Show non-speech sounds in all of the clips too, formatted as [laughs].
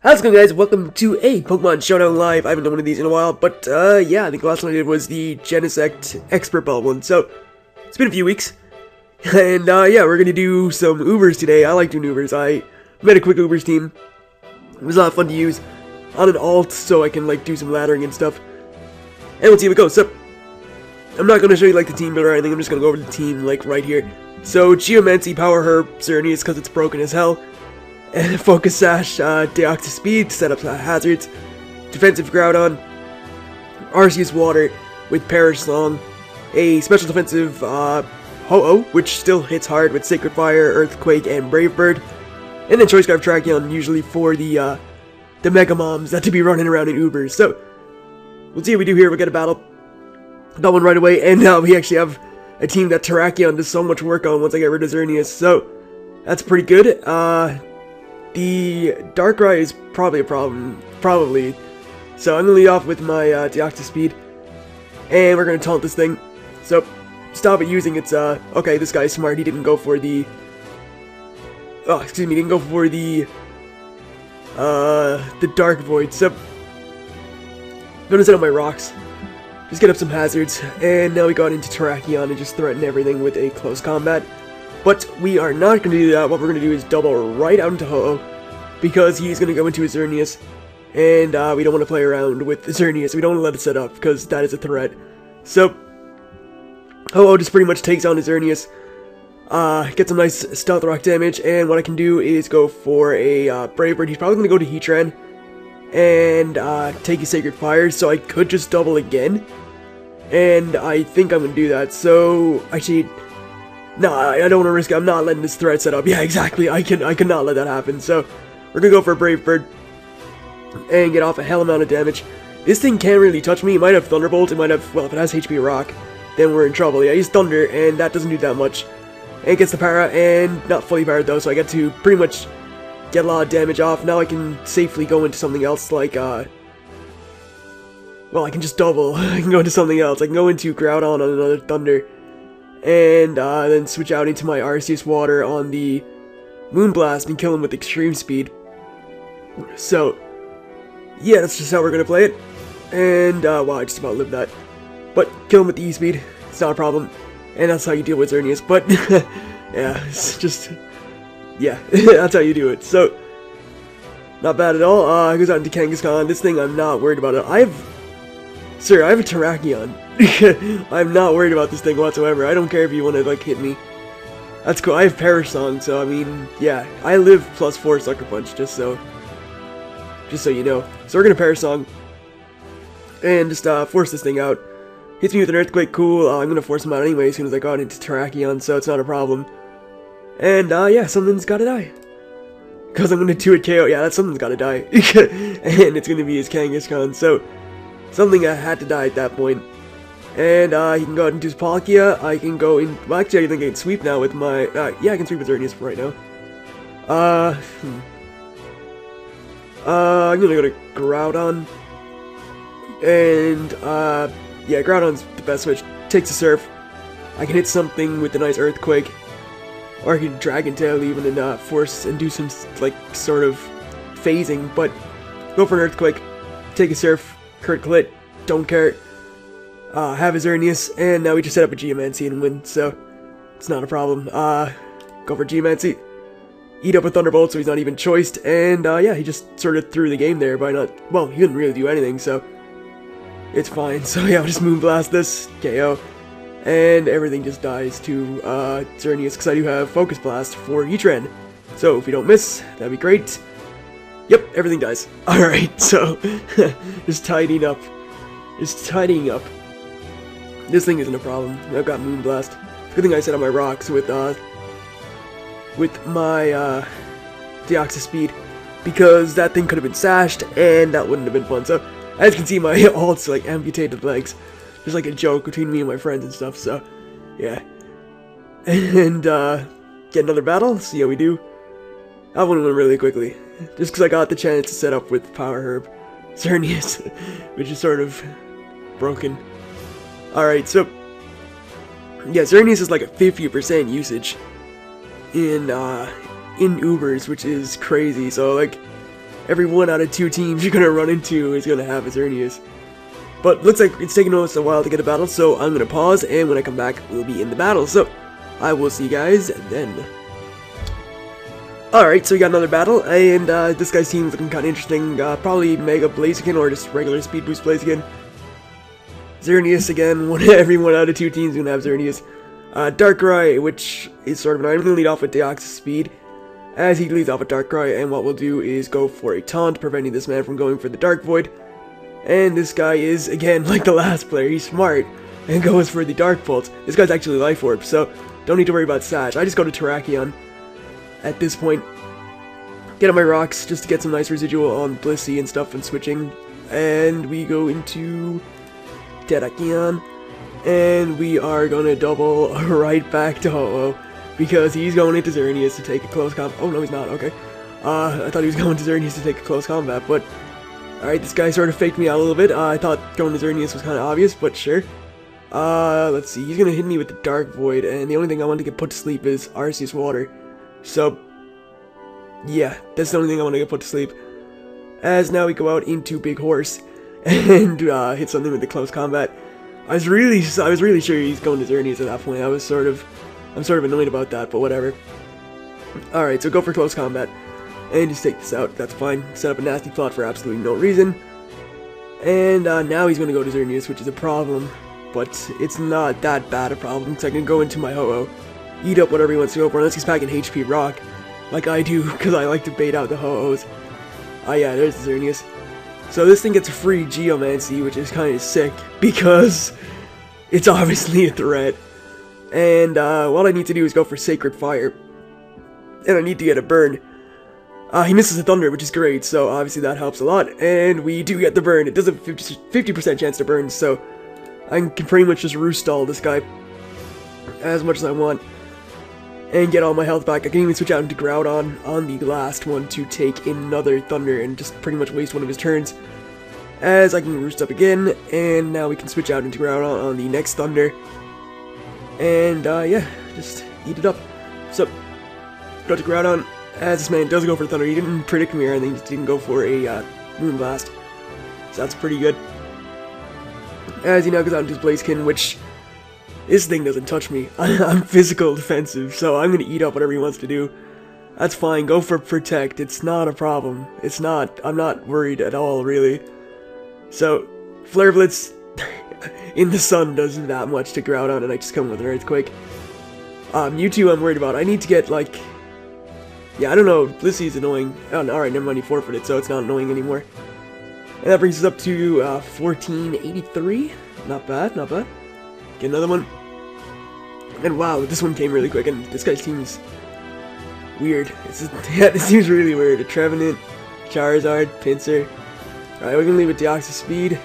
How's it going guys? Welcome to a Pokemon Showdown Live. I haven't done one of these in a while, but uh, yeah, I think the last one I did was the Genesect Expert Ball one, so it's been a few weeks. [laughs] And uh, yeah, we're gonna do some Ubers today. I like doing Ubers. I made a quick Ubers team. It was a lot of fun to use on an alt, so I can like do some laddering and stuff. And we'll see how it goes. So, I'm not gonna show you like the team builder or anything, I'm just gonna go over the team like right here. So, Geomancy, Power Herb, Xerneas because it's broken as hell [laughs] Focus Sash, uh, Deoxys Speed, set up hazards, Defensive Groudon, Arceus Water with Perish Song, a special defensive uh, Ho-Oh, which still hits hard with Sacred Fire, Earthquake, and Brave Bird, and then Choice Scarf Terrakion, usually for the uh, the Mega Moms that to be running around in Ubers. So, we'll see what we do here. We'll get a battle. Got one right away, and now uh, we actually have a team that Terrakion does so much work on once I get rid of Xerneas, so that's pretty good. Uh, the Darkrai is probably a problem, probably. So I'm to lead off with my uh, Deoxys Speed, and we're to taunt this thing. So, stop it using its, uh, okay, this guy's smart, he didn't go for the, oh, excuse me, didn't go for the, uh, the Dark Void, so, to set up my rocks, just get up some hazards, and now we got into Terrakion and just threaten everything with a close combat. But we are not going to do that. What we're going to do is double right out into Ho-Oh, because he's going to go into his Xerneas, and uh, we don't want to play around with Xerneas. We don't want to let it set up, because that is a threat. So, Ho-Oh just pretty much takes on his Xerneas, uh, gets some nice Stealth Rock damage, and what I can do is go for a uh, Brave Bird. He's probably going to go to Heatran, and uh, take his Sacred Fire, so I could just double again. And I think I'm going to do that. So, actually, no, I, I don't want to risk it. I'm not letting this threat set up. Yeah, exactly. I can I cannot let that happen. So we're gonna go for a Brave Bird and get off a hell amount of damage. This thing can't really touch me. It might have Thunderbolt. It might have well, if it has HP Rock, then we're in trouble. Yeah, he's Thunder, and that doesn't do that much. And gets the para, and not fully powered though, so I get to pretty much get a lot of damage off. Now I can safely go into something else like uh. Well, I can just double. [laughs] I can go into something else. I can go into Groudon on another Thunder and uh, then switch out into my Arceus Water on the Moonblast and kill him with extreme speed. So, yeah, that's just how we're gonna play it. And, uh, wow, I just about lived that. But, kill him with the E-Speed, it's not a problem. And that's how you deal with Xerneas, but, [laughs] yeah, it's just, yeah, [laughs] that's how you do it. So, not bad at all. Uh, goes out into Kangaskhan. This thing, I'm not worried about it. I have, sir, I have a Terrakion. [laughs] I'm not worried about this thing whatsoever. I don't care if you want to, like, hit me. That's cool. I have Perish Song, so, I mean, yeah. I live plus 4 Sucker Punch, just so... Just so you know. So we're gonna Perish Song. And just, uh, force this thing out. Hits me with an Earthquake, cool. Uh, I'm gonna force him out anyway as soon as I got into Terrakion, so it's not a problem. And, uh, yeah, something's gotta die. Because I'm gonna do it KO. Yeah, that something's gotta die. [laughs] and it's gonna be his Kangaskhan, so... Something had to die at that point. And uh, he can go out into Palkia. I can go in. Well, actually, I think I can sweep now with my. Uh, yeah, I can sweep with Xerneas for right now. Uh, hmm. uh, I'm gonna go to Groudon. And, uh, yeah, Groudon's the best switch. Takes a Surf. I can hit something with a nice Earthquake. Or I can Dragon Tail even and uh, force and do some, like, sort of phasing. But go for an Earthquake. Take a Surf. Crit Clit. Don't care uh, have his Xerneas, and now we just set up a Geomancy and win, so it's not a problem. Uh, go for Geomancy, eat up a Thunderbolt so he's not even choiced, and uh, yeah, he just sort of threw the game there by not, well, he didn't really do anything, so it's fine. [laughs] So yeah, I'll just Moonblast this, KO, and everything just dies to uh, Xerneas, because I do have Focus Blast for Heatran. So if we don't miss, that'd be great. Yep, everything dies. [laughs] Alright, so [laughs] just tidying up. Just tidying up. This thing isn't a problem. I've got Moonblast. Good thing I set up my rocks with, uh, with my, uh, Deoxys Speed. Because that thing could have been sashed, and that wouldn't have been fun. So, as you can see, my [laughs] ult's, like, amputated legs. Just like a joke between me and my friends and stuff, so, yeah. [laughs] And, uh, get another battle, see how we do. That one went really quickly. Just because I got the chance to set up with Power Herb. [laughs] Xerneas, which is sort of broken. Alright, so... Yeah, Xerneas is like a 50% usage in, uh, in Ubers, which is crazy. So, like, every one out of two teams [laughs] you're gonna run into is gonna have a Xerneas. But looks like it's taking us a while to get a battle, so I'm gonna pause, and when I come back, we'll be in the battle. So, I will see you guys then. Alright, so we got another battle, and uh, this guy's team is looking kind of interesting. Uh, probably Mega Blaziken or just regular Speed Boost Blaziken. Xerneas again, [laughs] one, every one out of two teams is going to have Xerneas. Uh, Darkrai, which is sort of an I'm going to lead off with Deoxys Speed, as he leads off with Darkrai, and what we'll do is go for a taunt, preventing this man from going for the Dark Void. And this guy is, again, [laughs] like the last player, he's smart, and goes for the Dark Pulse. This guy's actually Life Orb, so don't need to worry about Sash. I just go to Terrakion at this point. Get on my rocks just to get some nice residual on Blissey and stuff and switching. And we go into Terrakion. And we are gonna double [laughs] right back to Ho-Oh. Because he's going into Xerneas to take a close combat. Oh no, he's not, okay. Uh, I thought he was [laughs] going to Xerneas to take a close combat, but... Alright, this guy sort of faked me out a little bit. Uh, I thought going to Xerneas was kind of obvious, but sure. Uh, let's see. He's gonna hit me with the Dark Void, and the only thing I want to get put to sleep is Arceus Water. So, yeah, that's the only thing I want to get put to sleep. As now we go out into Big Horse and uh, hit something with the close combat. I was really, I was really sure he's going to Xerneas at that point. I was sort of, I'm sort of annoyed about that, but whatever. All right, so go for close combat and just take this out. That's fine. Set up a nasty plot for absolutely no reason. And uh, now he's going to go to Xerneas, which is a problem. But it's not that bad a problem, because I can go into my Ho-Oh, eat up whatever he wants to go for, unless he's packing HP Rock, like I do, because I like to bait out the Ho-Ohs. Ah yeah, there's the Xerneas. So this thing gets free Geomancy, which is kind of sick, because it's obviously a threat. And uh, all I need to do is go for Sacred Fire. And I need to get a burn. Uh, he misses a Thunder, which is great, so obviously that helps a lot. And we do get the burn. It does have a 50% chance to burn, so I can pretty much just roost all this guy as much as I want and get all my health back. I can even switch out into Groudon on the last one to take another Thunder and just pretty much waste one of his turns. As I can roost up again, and now we can switch out into Groudon on the next Thunder. And uh, yeah, just eat it up. So, go to Groudon, as this man does go for Thunder. He didn't predict me or anything, he didn't go for a uh, Moonblast. So that's pretty good. As he now goes out into his Blaziken, which this thing doesn't touch me. [laughs] I'm physical defensive, so I'm gonna eat up whatever he wants to do. That's fine, go for protect, it's not a problem. It's not, I'm not worried at all, really. So, Flare Blitz [laughs] in the sun does that much to Groudon, and I just come with an Earthquake. Um, Mewtwo I'm worried about. I need to get, like... Yeah, I don't know, Blissey's annoying. Oh, no, alright, never mind, he forfeited, so it's not annoying anymore. And that brings us up to uh, 1483. Not bad, not bad. Get another one. And wow, this one came really quick, and this guy's team is weird. [laughs] Just, yeah, this seems really weird. A Trevenant, Charizard, Pinsir. Alright, we're gonna leave with Deoxys Speed.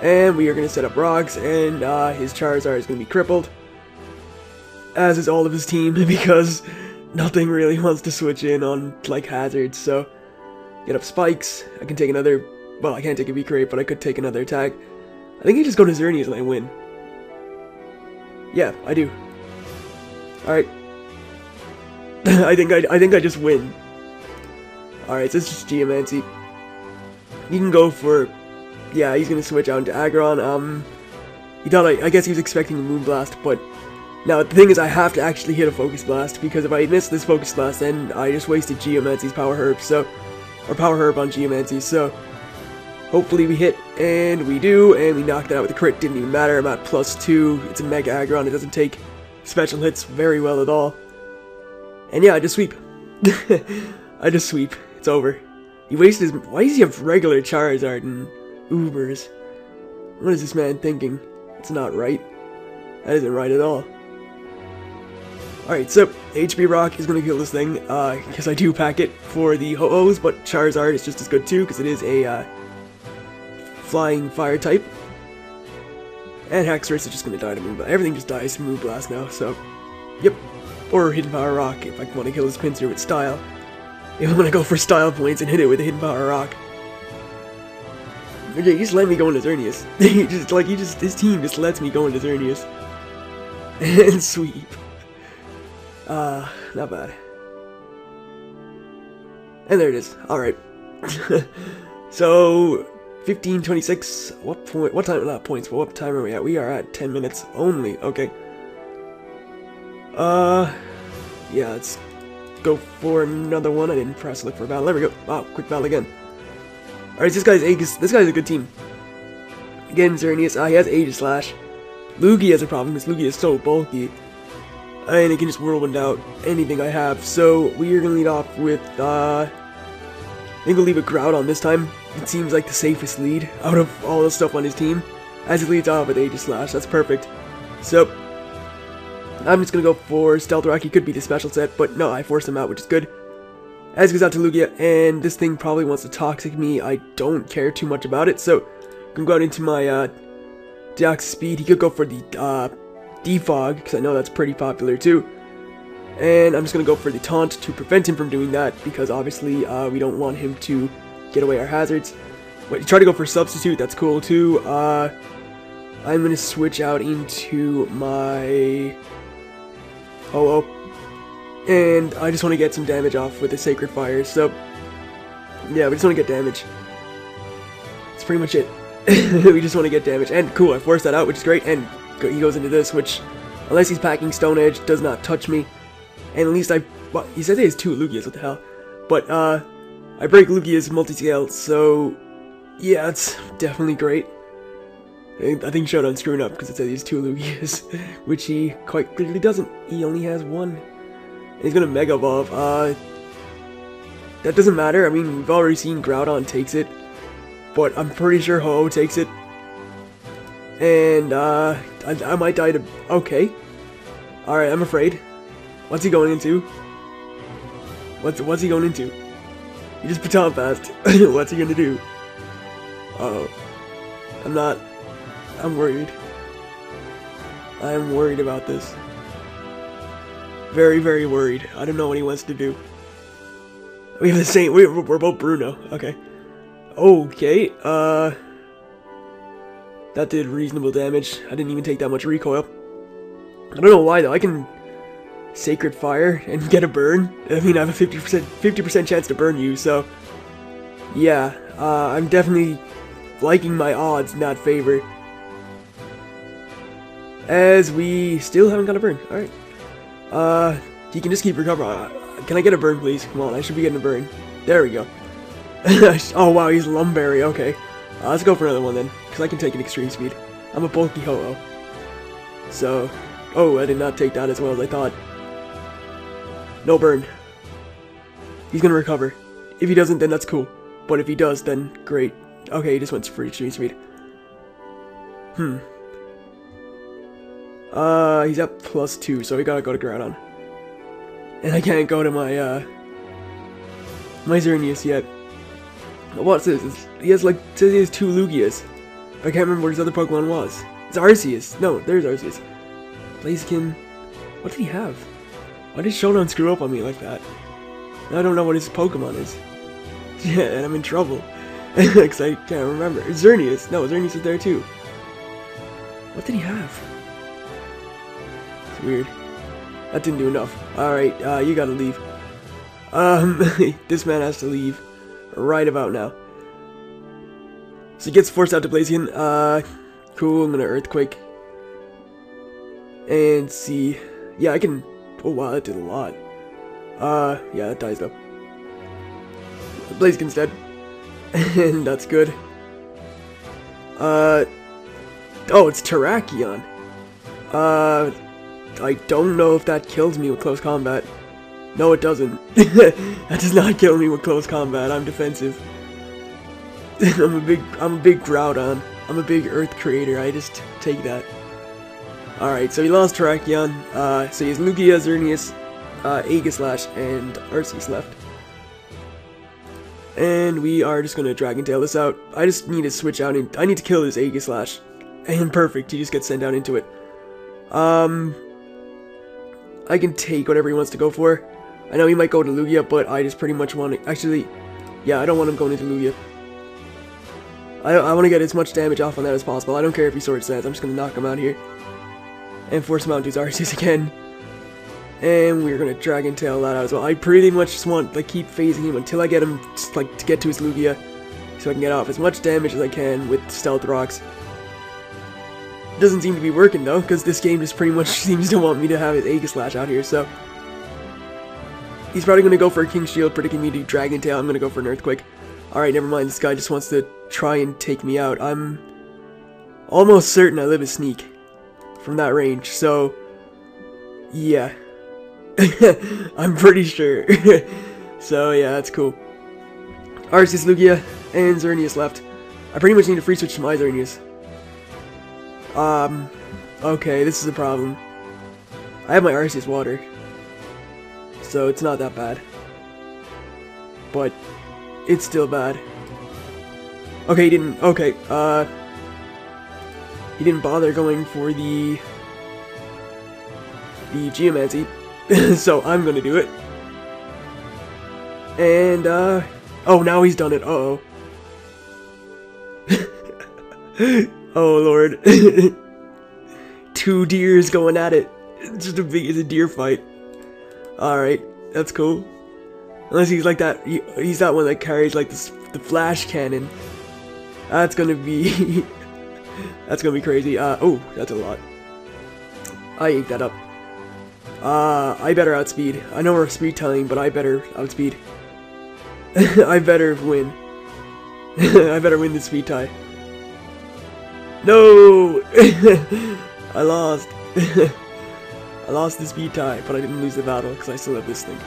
And we are gonna set up rocks, and uh, his Charizard is gonna be crippled. As is all of his team, [laughs] because nothing really wants to switch in on, like, hazards, so... Get up spikes, I can take another... Well, I can't take a V-Create, but I could take another attack. I think I just go to Xerneas and I win. Yeah, I do. Alright. [laughs] I think I, I think I just win. Alright, so it's just Geomancy. You can go for... Yeah, he's gonna switch out into Aggron. Um, he thought I, I guess he was expecting a Moonblast, but... Now, the thing is, I have to actually hit a Focus Blast, because if I miss this Focus Blast, then I just wasted Geomancy's Power Herb, so... Or Power Herb on Geomancy, so... Hopefully we hit, and we do, and we knocked that out with a crit. Didn't even matter. I'm at plus two. It's a Mega Aggron. It doesn't take special hits very well at all. And yeah, I just sweep. [laughs] I just sweep. It's over. He wasted his... Why does he have regular Charizard and Ubers? What is this man thinking? It's not right. That isn't right at all. Alright, so HP Rock is going to kill this thing, uh, because I do pack it for the Ho-Ohs, but Charizard is just as good too, because it is a, uh, flying fire type. And Haxorus is just gonna die to Moonblast. Everything just dies to Moonblast now, so... Yep. Or Hidden Power Rock if I want to kill this Pinsir with style. If I'm gonna go for style points and hit it with a Hidden Power Rock. Okay, just let me go into Xerneas. [laughs] he just, like, he just, his team just lets me go into Xerneas. and [laughs] sweep. Uh, not bad. And there it is. Alright. [laughs] so, 1526. What point? What time? Not points, but what time are we at? We are at 10 minutes only. Okay. Uh, yeah, let's go for another one. I didn't press look for a battle. There we go. Wow, quick battle again. Alright, this guy's Aegis. This guy's a good team. Again, Xerneas. Ah, he has Aegislash. Lugia has a problem because Lugia is so bulky. And he can just whirlwind out anything I have. So, we are going to lead off with, uh... I think we'll leave a Groudon this time. It seems like the safest lead out of all the stuff on his team. As he leads off with Aegislash. That's perfect. So, I'm just gonna go for Stealth Rock. He could be the special set, but no, I forced him out, which is good. As he goes out to Lugia, and this thing probably wants to Toxic me. I don't care too much about it, so I'm gonna go out into my uh, Deoxys Speed. He could go for the uh, Defog, because I know that's pretty popular too. And I'm just gonna go for the Taunt to prevent him from doing that, because obviously uh, we don't want him to get away our hazards. Wait, try to go for Substitute, that's cool too. Uh, I'm gonna switch out into my Oh, oh. And I just want to get some damage off with the Sacred Fire, so... Yeah, we just want to get damage. That's pretty much it. [laughs] we just want to get damage. And cool, I forced that out, which is great. And he goes into this, which, unless he's packing Stone Edge, does not touch me. And at least I... Well, he says he has two Lugias, what the hell. But, uh... I break Lugia's multi-scale, so... Yeah, it's definitely great. I think Showdown's screwing up because it says he has two Lugias, [laughs] which he quite clearly doesn't. He only has one. And he's gonna Mega Evolve. Uh, that doesn't matter. I mean, we've already seen Groudon takes it, but I'm pretty sure Ho-Oh takes it. And, uh, I, I might die to... Okay. Alright, I'm afraid. What's he going into? What's, what's he going into? He just Baton Pass. [laughs] what's he gonna do? Uh oh I'm not I'm worried. I'm worried about this. Very, very worried. I don't know what he wants to do. We have the same. We're, we're both Bruno. Okay. Okay. Uh. That did reasonable damage. I didn't even take that much recoil. I don't know why though. I can Sacred Fire and get a burn. I mean, I have a 50% 50% chance to burn you. So, yeah. Uh, I'm definitely liking my odds that favor. As we still haven't got a burn. Alright. Uh, he can just keep recovering. Uh, can I get a burn, please? Come on, I should be getting a burn. There we go. [laughs] oh, wow, he's Lum Berry. Okay. Uh, let's go for another one then, because I can take an extreme speed. I'm a bulky ho-oh. So, oh, I did not take that as well as I thought. No burn. He's gonna recover. If he doesn't, then that's cool. But if he does, then great. Okay, he just went for extreme speed. Hmm. Uh, he's at plus two, so we gotta go to Groudon. And I can't go to my, uh, my Xerneas yet. What's this? he has like, says he has two Lugias. I can't remember what his other Pokemon was. It's Arceus. No, there's Arceus. Blaziken. What did he have? Why did Showdown screw up on me like that? Now I don't know what his Pokemon is. [laughs] Yeah, and I'm in trouble. [laughs] Because I can't remember. Xerneas. No, Xerneas is there too. What did he have? It's weird. That didn't do enough. Alright, uh, you gotta leave. Um, [laughs] this man has to leave right about now. So he gets forced out to Blaziken. Uh, cool, I'm gonna Earthquake. And see. Yeah, I can... Oh wow, that did a lot. Uh, yeah, that dies though. Blaziken's dead. and [laughs] that's good. Uh... Oh, it's Terrakion. Uh... I don't know if that kills me with close combat. No, it doesn't. [laughs] that does not kill me with close combat. I'm defensive. [laughs] I'm a big, I'm a big Groudon. I'm a big Earth creator. I just take that. Alright, so he lost Terrakion. Uh, so he has Lugia, Xerneas, uh, Aegislash, and Arceus left. And we are just gonna Dragon Tail this out. I just need to switch out and I need to kill this Aegislash. And [laughs] perfect, he just gets sent down into it. Um, I can take whatever he wants to go for. I know he might go to Lugia, but I just pretty much want to... Actually, yeah, I don't want him going into Lugia. I, I want to get as much damage off on that as possible. I don't care if he Swords Dance. I'm just going to knock him out here. And force him out into his again. And we're gonna Dragon Tail that out as well. I pretty much just want like keep phasing him until I get him just, like to get to his Lugia, so I can get off as much damage as I can with Stealth Rocks. Doesn't seem to be working though, because this game just pretty much [laughs] seems to want me to have his Aegislash out here, so... He's probably to go for a King Shield, predicting me to Dragon Tail. I'm to go for an Earthquake. Alright, never mind. This guy just wants to try and take me out. I'm almost certain I live a sneak from that range, so... Yeah. [laughs] I'm pretty sure. [laughs] so, yeah, that's cool. Arceus, Lugia, and Xerneas left. I pretty much need to free switch to my Xerneas. Um, okay, this is a problem. I have my Arceus water. So it's not that bad. But, it's still bad. Okay, he didn't, okay, uh, he didn't bother going for the, the Geomancy, [laughs] so I'm gonna do it. And, uh, oh, now he's done it, uh oh [laughs] Oh lord. [laughs] Two deers going at it. It's just a big, it's a deer fight. Alright, that's cool. Unless he's like that, he, he's that one that carries like the flash cannon. That's gonna be, that's gonna be crazy. Uh, oh, that's a lot. I ate that up. Uh, I better outspeed. I know we're speed telling, but I better outspeed. [laughs] I better win. [laughs] I better win the speed tie. No! [laughs] I lost. I lost the speed tie, but I didn't lose the battle because I still have this thing.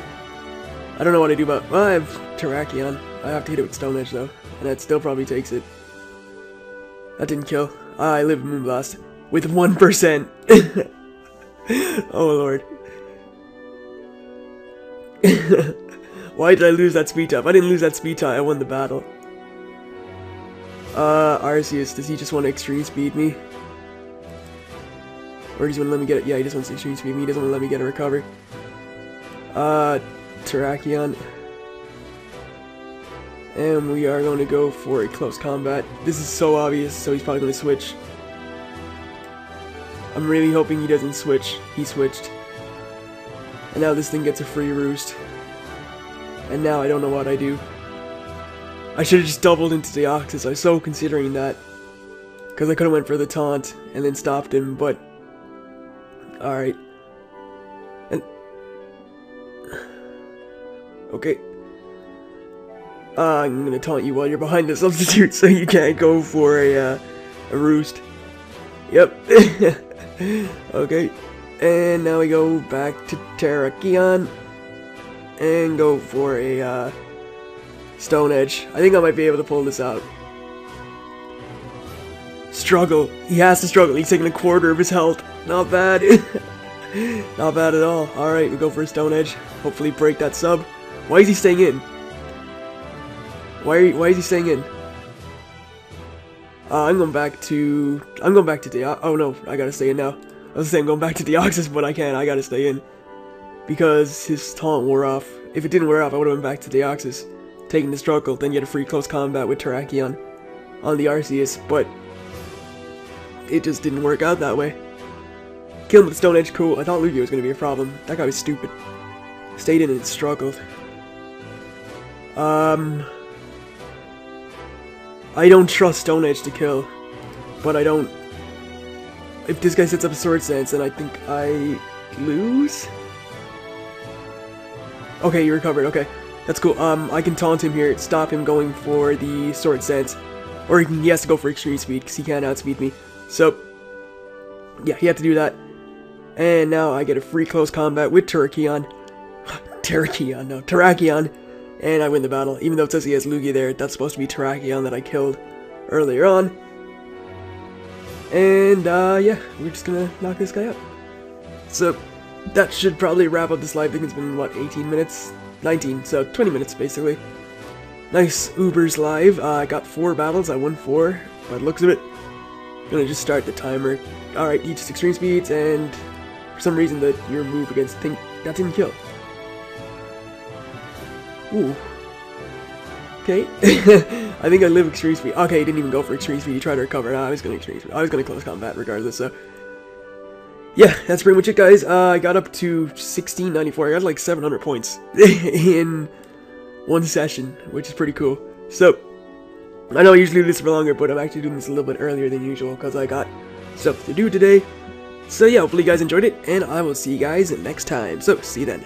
I don't know what I do about. Well, I have Terrakion. I have to hit it with Stone Edge though, and that still probably takes it. That didn't kill. I live in Moonblast with one percent. [laughs] oh lord. [laughs] Why did I lose that speed tie? I didn't lose that speed tie, I won the battle. Uh, Arceus, does he just want to extreme speed me? Or does he want to let me get it? Yeah, he just wants to extreme speed me. He doesn't want to let me get a recover. Uh, Terrakion. And we are going to go for a close combat. This is so obvious, so he's probably going to switch. I'm really hoping he doesn't switch. He switched. And now this thing gets a free roost. And now I don't know what I do. I should have just doubled into the Deoxys. I was so considering that. Because I could have went for the taunt and then stopped him, but... Alright. And... [sighs] Okay. Uh, I'm gonna taunt you while you're behind the substitute [laughs] so you can't go for a, uh, a roost. Yep. [laughs] okay. And now we go back to Terrakion. And go for a, uh... Stone Edge. I think I might be able to pull this out. Struggle. He has to struggle. He's taking a quarter of his health. Not bad. [laughs] Not bad at all. Alright, we go for a Stone Edge. Hopefully break that sub. Why is he staying in? Why, why is he staying in? Uh, I'm going back to... I'm going back to the... Oh no, I gotta stay in now. I was saying going back to Deoxys, [laughs] but I can't. I gotta stay in. Because his taunt wore off. If it didn't wear off, I would have went back to Deoxys taking the struggle, then had a free close combat with Terrakion on the Arceus, but it just didn't work out that way. Kill him with Stone Edge, cool. I thought Lugia was to be a problem. That guy was stupid. Stayed in and struggled. Um... I don't trust Stone Edge to kill, but I don't... If this guy sets up a Swords Dance, then I think I lose? Okay, you recovered, okay. That's cool. Um, I can taunt him here, stop him going for the Swords Dance. Or he, can, he has to go for extreme speed, because he can't outspeed me. So, yeah, he had to do that. And now I get a free close combat with Terrakion. [sighs] Terrakion, no, Terrakion. And I win the battle. Even though it says he has Lugia there, that's supposed to be Terrakion that I killed earlier on. And, uh, yeah, we're just gonna knock this guy out. So, that should probably wrap up this live. I think it's been, what, 18 minutes? 19, so 20 minutes basically. Nice Ubers live. Uh, I got four battles, I won four, by the looks of it. Gonna just start the timer. Alright, each extreme speeds, and for some reason that your move against think that didn't kill. Ooh. Okay. [laughs] I think I live extreme speed. Okay, he didn't even go for extreme speed. He tried to recover. I was gonna extreme speed. I was gonna close combat regardless, so. yeah, that's pretty much it, guys. Uh, I got up to 1694. I got like 700 points [laughs] in one session, which is pretty cool. So, I know I usually do this for longer, but I'm actually doing this a little bit earlier than usual because I got stuff to do today. So yeah, hopefully you guys enjoyed it, and I will see you guys next time. So, see you then.